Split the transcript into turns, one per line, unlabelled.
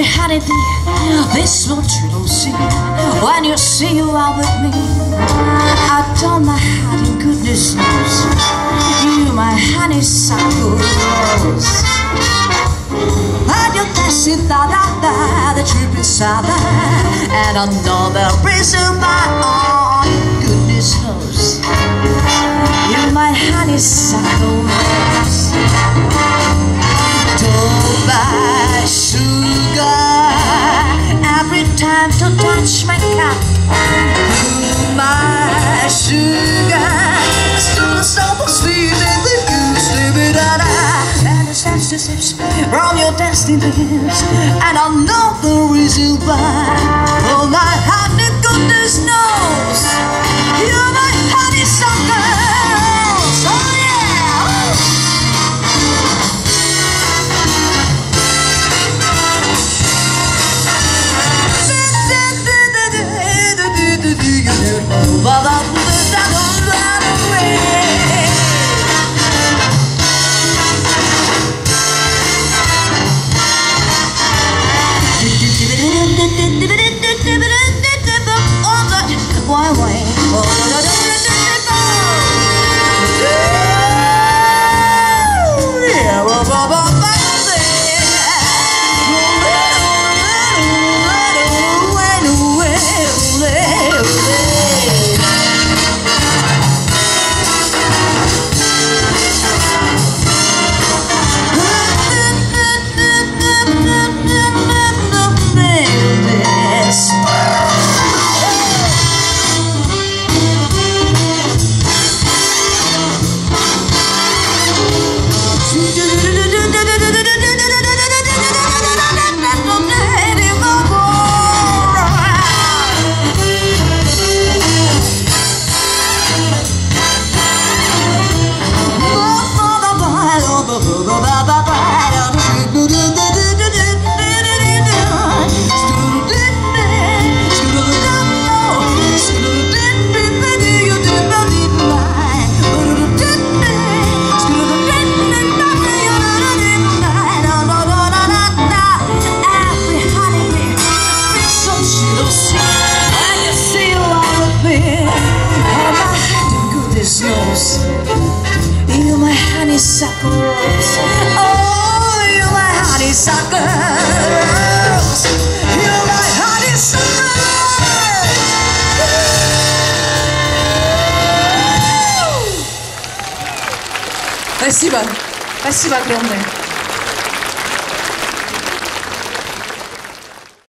honeybee. This much you don't see when you see you are with me. I don't know how to goodness knows you my honeysuckle rose. And your dancing da da da, the trip inside and I know the reason why. Oh, goodness knows you my honeysuckle From your destiny lips, and I know the reason why. Oh my honey, goodness knows you're my. Oh yeah. Oh. Why, You my honeysuckle rose. Oh, you my honeysuckle rose. You my honeysuckle rose.
Спасибо. Спасибо огромное.